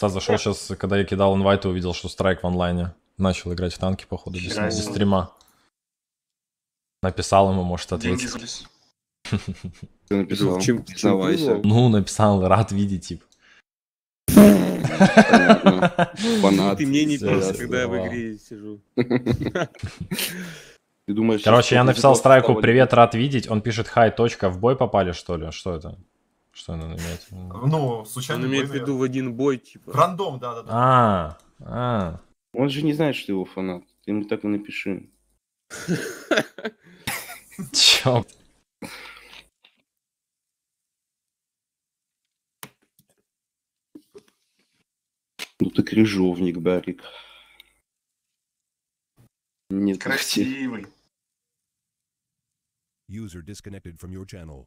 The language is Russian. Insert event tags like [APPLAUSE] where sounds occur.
Кстати, зашел сейчас, когда я кидал инвайт, увидел, что страйк в онлайне. Начал играть в танки, походу, без, без стрима. Написал ему, может, ответить. [LAUGHS] Ты написал, В чем- прикол? Ну, написал, рад видеть, типа. Фанат. Ты мне не пишешь, когда я в игре сижу. Ты думаешь, Короче, я написал страйку «Привет, рад видеть». Он пишет «Хай, точка». В бой попали, что ли? Что это? Что это имеет? Ну, случайно. Он имеет в виду в один бой, типа. Рандом, да, да, да. А, а. Он же не знает, что его фанат. Ты ему так и напиши. Чё? Ну ты крыжовник, Барик. Нет, Красивый. User disconnected from your channel.